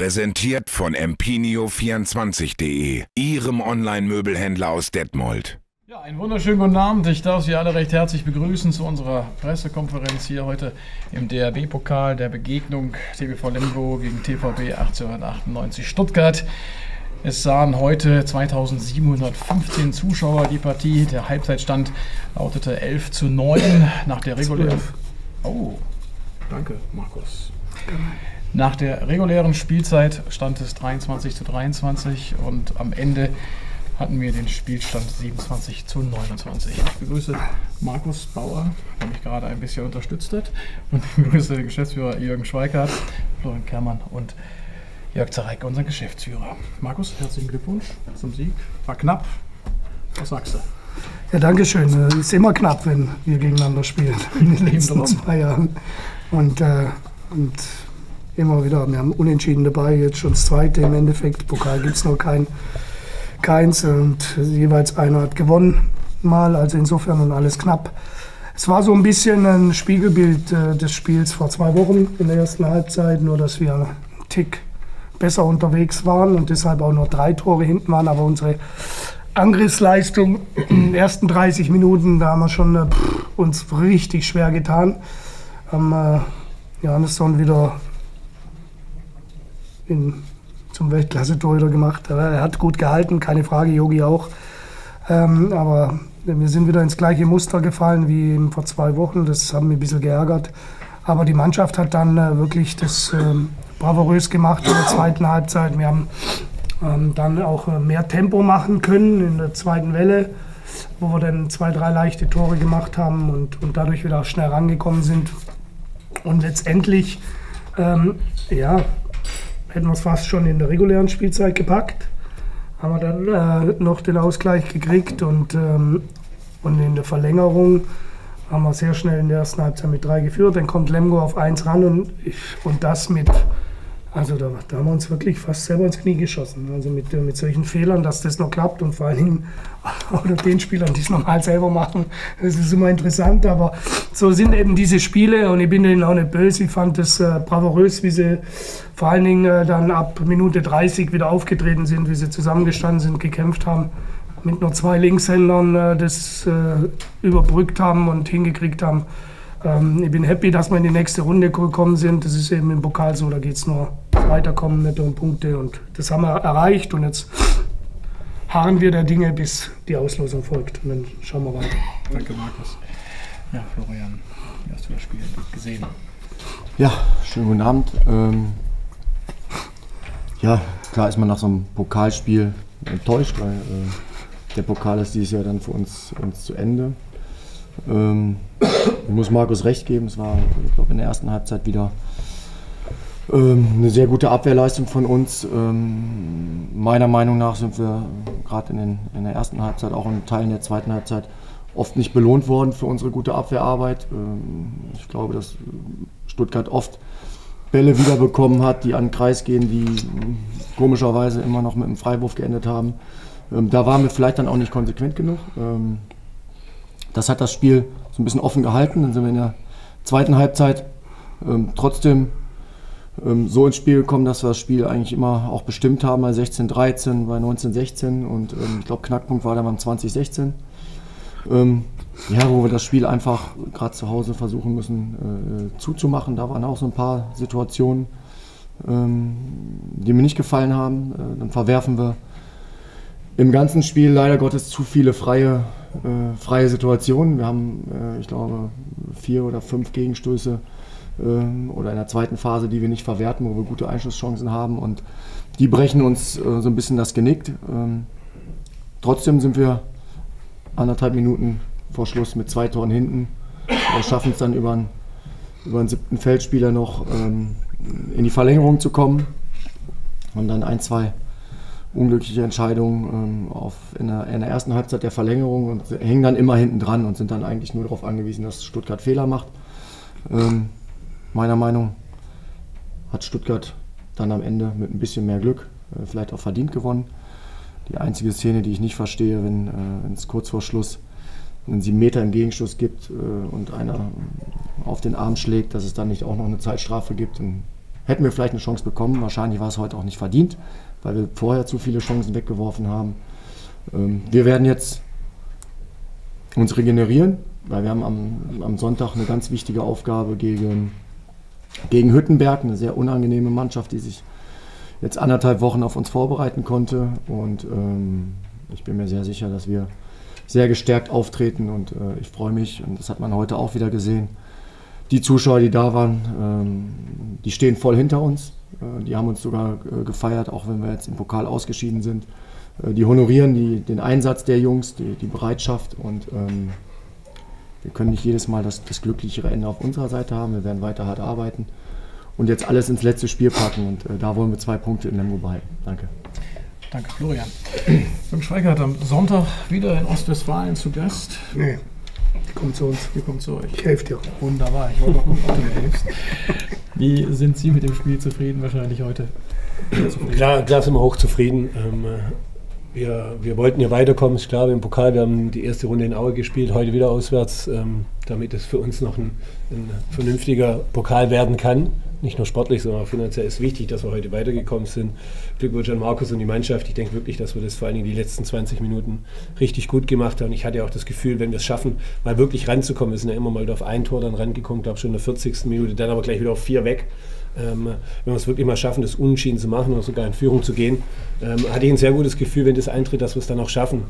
Präsentiert von Empinio24.de, Ihrem Online-Möbelhändler aus Detmold. Ja, einen wunderschönen guten Abend. Ich darf Sie alle recht herzlich begrüßen zu unserer Pressekonferenz hier heute im DRB-Pokal der Begegnung TBV Lemgo gegen TVB 1898 Stuttgart. Es sahen heute 2715 Zuschauer die Partie. Der Halbzeitstand lautete 11 zu 9 nach der regulären. Oh, danke, Markus. Nach der regulären Spielzeit stand es 23 zu 23 und am Ende hatten wir den Spielstand 27 zu 29. Ich begrüße Markus Bauer, der mich gerade ein bisschen unterstützt hat. Und ich begrüße den Geschäftsführer Jürgen Schweikart, Florian Kermann und Jörg Zareik, unseren Geschäftsführer. Markus, herzlichen Glückwunsch zum Sieg. War knapp. Was sagst du? Ja, danke schön. Es ist immer knapp, wenn wir gegeneinander spielen in den letzten zwei Jahren. Und, äh, und immer wieder, wir haben Unentschieden dabei, jetzt schon das zweite im Endeffekt. Pokal gibt es noch kein, keins und jeweils einer hat gewonnen mal, also insofern und alles knapp. Es war so ein bisschen ein Spiegelbild äh, des Spiels vor zwei Wochen in der ersten Halbzeit, nur dass wir einen Tick besser unterwegs waren und deshalb auch nur drei Tore hinten waren. Aber unsere Angriffsleistung in den ersten 30 Minuten, da haben wir schon äh, uns richtig schwer getan. Haben äh, Johannesson wieder in, zum Weltklasse-Torhüter gemacht. Er hat gut gehalten, keine Frage, Yogi auch. Ähm, aber wir sind wieder ins gleiche Muster gefallen wie vor zwei Wochen. Das hat mich ein bisschen geärgert. Aber die Mannschaft hat dann äh, wirklich das ähm, bravourös gemacht in der zweiten Halbzeit. Wir haben ähm, dann auch äh, mehr Tempo machen können in der zweiten Welle, wo wir dann zwei, drei leichte Tore gemacht haben und, und dadurch wieder schnell rangekommen sind. Und letztendlich, ähm, ja, hätten wir es fast schon in der regulären Spielzeit gepackt. Haben wir dann äh, noch den Ausgleich gekriegt und, ähm, und in der Verlängerung haben wir sehr schnell in der ersten Halbzeit mit drei geführt. Dann kommt Lemgo auf eins ran und, ich, und das mit also da, da, haben wir uns wirklich fast selber ins Knie geschossen. Also mit, mit solchen Fehlern, dass das noch klappt und vor allen Dingen auch den Spielern, die es normal selber machen, das ist immer interessant. Aber so sind eben diese Spiele und ich bin denen auch nicht böse. Ich fand das äh, bravourös, wie sie vor allen Dingen äh, dann ab Minute 30 wieder aufgetreten sind, wie sie zusammengestanden sind, gekämpft haben, mit nur zwei Linkshändern äh, das äh, überbrückt haben und hingekriegt haben. Ähm, ich bin happy, dass wir in die nächste Runde gekommen sind. Das ist eben im Pokal so, da geht es nur weiterkommen, nicht um Punkte. Und das haben wir erreicht und jetzt harren wir der Dinge, bis die Auslosung folgt. Und dann schauen wir weiter. Danke, Markus. Ja, Florian, wie hast du das Spiel gesehen? Ja, schönen guten Abend. Ähm, ja, klar ist man nach so einem Pokalspiel enttäuscht, weil äh, der Pokal ist dieses Jahr dann für uns, uns zu Ende. Ähm, ich muss Markus recht geben, es war, ich glaube, in der ersten Halbzeit wieder ähm, eine sehr gute Abwehrleistung von uns. Ähm, meiner Meinung nach sind wir gerade in, in, der ersten Halbzeit, auch in Teilen der zweiten Halbzeit, oft nicht belohnt worden für unsere gute Abwehrarbeit. Ähm, ich glaube, dass Stuttgart oft Bälle wiederbekommen hat, die an den Kreis gehen, die komischerweise immer noch mit einem Freiwurf geendet haben. Ähm, da waren wir vielleicht dann auch nicht konsequent genug. Das hat das Spiel so ein bisschen offen gehalten. Dann sind wir in der zweiten Halbzeit ähm, trotzdem ähm, so ins Spiel gekommen, dass wir das Spiel eigentlich immer auch bestimmt haben bei 16-13, bei 19-16 und ähm, ich glaube Knackpunkt war dann beim 20-16. Ähm, ja, wo wir das Spiel einfach gerade zu Hause versuchen müssen äh, zuzumachen. Da waren auch so ein paar Situationen, ähm, die mir nicht gefallen haben. Äh, dann verwerfen wir im ganzen Spiel leider Gottes zu viele freie, äh, freie Situationen. Wir haben, äh, ich glaube, vier oder fünf Gegenstöße äh, oder in der zweiten Phase, die wir nicht verwerten, wo wir gute Einschusschancen haben und die brechen uns äh, so ein bisschen das Genick. Ähm, trotzdem sind wir anderthalb Minuten vor Schluss mit zwei Toren hinten. Wir schaffen es dann über einen, über einen siebten Feldspieler noch ähm, in die Verlängerung zu kommen und dann ein, zwei unglückliche Entscheidungen ähm, auf, in, der, in, der, ersten Halbzeit der Verlängerung und hängen dann immer hinten dran und sind dann eigentlich nur darauf angewiesen, dass Stuttgart Fehler macht. Ähm, meiner Meinung hat Stuttgart dann am Ende mit ein bisschen mehr Glück äh, vielleicht auch verdient gewonnen. Die einzige Szene, die ich nicht verstehe, wenn äh, es kurz vor Schluss einen 7 Meter im Gegenstoß gibt äh, und einer auf den Arm schlägt, dass es dann nicht auch noch eine Zeitstrafe gibt. Und hätten wir vielleicht eine Chance bekommen. Wahrscheinlich war es heute auch nicht verdient, weil wir vorher zu viele Chancen weggeworfen haben. Ähm, wir werden jetzt uns regenerieren, weil wir haben am, am Sonntag eine ganz wichtige Aufgabe gegen, gegen Hüttenberg, eine sehr unangenehme Mannschaft, die sich jetzt anderthalb Wochen auf uns vorbereiten konnte. Und ähm, ich bin mir sehr sicher, dass wir sehr gestärkt auftreten und äh, ich freue mich, und das hat man heute auch wieder gesehen. Die Zuschauer, die da waren, ähm, die stehen voll hinter uns. Äh, die haben uns sogar äh, gefeiert, auch wenn wir jetzt im Pokal ausgeschieden sind. Äh, die honorieren die, den Einsatz der Jungs, die, die Bereitschaft und ähm, wir können nicht jedes Mal das, das glücklichere Ende auf unserer Seite haben. Wir werden weiter hart arbeiten und jetzt alles ins letzte Spiel packen und äh, da wollen wir zwei Punkte in Lemgo behalten. Danke. Danke, Florian. Jürgen Schweigert am Sonntag wieder in Ostwestfalen zu Gast. Nee, die kommt zu uns. Die kommt zu euch. Ich helfe dir. Wunderbar. Ich wollte auch gucken, ob du mir hilfst. Wie sind Sie mit dem Spiel zufrieden wahrscheinlich heute? Klar, klar sind wir hochzufrieden. Ähm, wir, wir wollten ja weiterkommen, ist klar, im Pokal, wir haben die erste Runde in Aue gespielt, heute wieder auswärts, ähm, damit es für uns noch ein, ein vernünftiger Pokal werden kann. Nicht nur sportlich, sondern auch finanziell ist wichtig, dass wir heute weitergekommen sind. Glückwunsch an Markus und die Mannschaft. Ich denke wirklich, dass wir das vor allen Dingen die letzten 20 Minuten richtig gut gemacht haben. Ich hatte auch das Gefühl, wenn wir es schaffen, mal wirklich ranzukommen, wir sind ja immer mal auf ein Tor dann rangekommen, glaube schon in der 40. Minute, dann aber gleich wieder auf vier weg. Ähm, wenn wir es wirklich mal schaffen, das Unentschieden zu machen oder sogar in Führung zu gehen, ähm, hatte ich ein sehr gutes Gefühl, wenn das eintritt, dass wir es dann auch schaffen.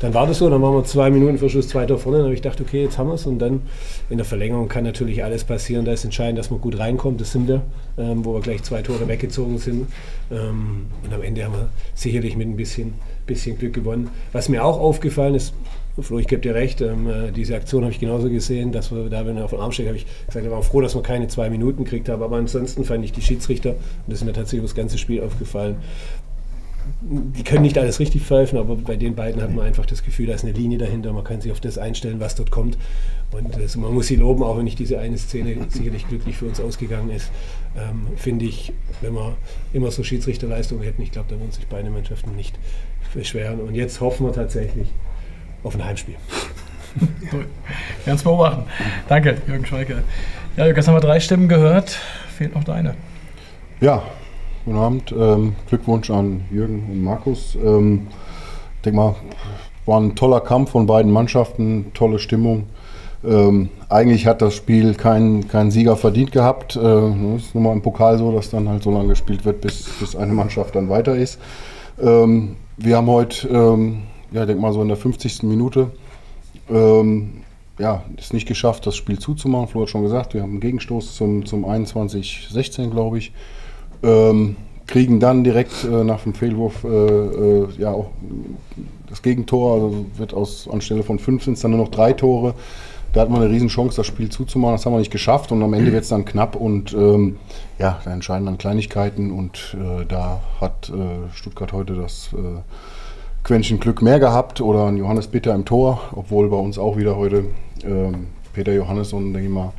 Dann war das so, dann waren wir zwei Minuten vor Schluss zweiter vorne, dann habe ich gedacht, okay, jetzt haben wir es und dann in der Verlängerung kann natürlich alles passieren. Da ist entscheidend, dass man gut reinkommt, das sind wir, ähm, wo wir gleich zwei Tore weggezogen sind. Ähm, und am Ende haben wir sicherlich mit ein bisschen, bisschen Glück gewonnen. Was mir auch aufgefallen ist, Flo, ich gebe dir recht, ähm, äh, diese Aktion habe ich genauso gesehen, dass wir da, wenn er auf den Arm steht, habe ich gesagt, ich war froh, dass wir keine zwei Minuten gekriegt haben, aber ansonsten fand ich die Schiedsrichter, und das ist mir tatsächlich das ganze Spiel aufgefallen, die können nicht alles richtig pfeifen, aber bei den beiden hat man einfach das Gefühl, da ist eine Linie dahinter, man kann sich auf das einstellen, was dort kommt. Und also man muss sie loben, auch wenn nicht diese eine Szene sicherlich glücklich für uns ausgegangen ist. Ähm, Finde ich, wenn wir immer so Schiedsrichterleistungen hätten, ich glaube, da würden sich beide Mannschaften nicht beschweren. Und jetzt hoffen wir tatsächlich, auf ein Heimspiel. Wir werden es beobachten. Danke, Jürgen Schweike. Ja, Jürgen, jetzt haben wir drei Stimmen gehört. Fehlt noch deine. Ja, guten Abend. Ähm, Glückwunsch an Jürgen und Markus. Ähm, ich denke mal, war ein toller Kampf von beiden Mannschaften, tolle Stimmung. Ähm, eigentlich hat das Spiel keinen kein Sieger verdient gehabt. Es äh, ist nun mal im Pokal so, dass dann halt so lange gespielt wird, bis, bis eine Mannschaft dann weiter ist. Ähm, wir haben heute ja, denke mal so in der 50. Minute, ähm, ja, ist nicht geschafft, das Spiel zuzumachen. Flo hat schon gesagt, wir haben einen Gegenstoß zum, zum 21-16, glaube ich. Ähm, kriegen dann direkt äh, nach dem Fehlwurf äh, äh, ja auch das Gegentor, also wird aus anstelle von fünf sind es dann nur noch drei Tore. Da hat man eine Riesenchance, das Spiel zuzumachen. Das haben wir nicht geschafft und am Ende wird es dann knapp und ähm, ja, da entscheiden dann Kleinigkeiten und äh, da hat äh, Stuttgart heute das äh, Quäntchen Glück mehr gehabt oder ein Johannes Bitter im Tor, obwohl bei uns auch wieder heute ähm, Peter Johannesson, denke ich mal,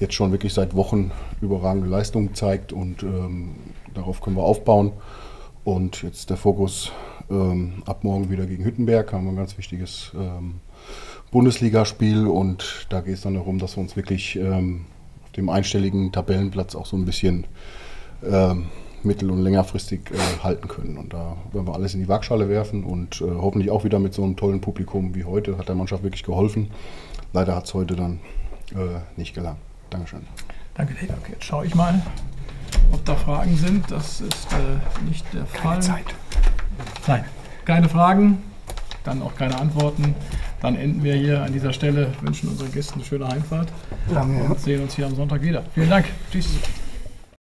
jetzt schon wirklich seit Wochen überragende Leistungen zeigt und ähm, darauf können wir aufbauen. Und jetzt der Fokus ähm, ab morgen wieder gegen Hüttenberg, haben wir ein ganz wichtiges ähm, Bundesligaspiel und da geht es dann darum, dass wir uns wirklich ähm, auf dem einstelligen Tabellenplatz auch so ein bisschen ähm, mittel- und längerfristig äh, halten können. Und da werden wir alles in die Waagschale werfen und äh, hoffentlich auch wieder mit so einem tollen Publikum wie heute. Hat der Mannschaft wirklich geholfen. Leider hat es heute dann äh, nicht gelangt. Dankeschön. Danke, Dave. Okay, jetzt schaue ich mal, ob da Fragen sind. Das ist äh, nicht der Fall. Keine Zeit. Nein, keine Fragen, dann auch keine Antworten. Dann enden wir hier an dieser Stelle, wünschen unseren Gästen eine schöne Heimfahrt ja. und sehen uns hier am Sonntag wieder. Vielen Dank. Tschüss.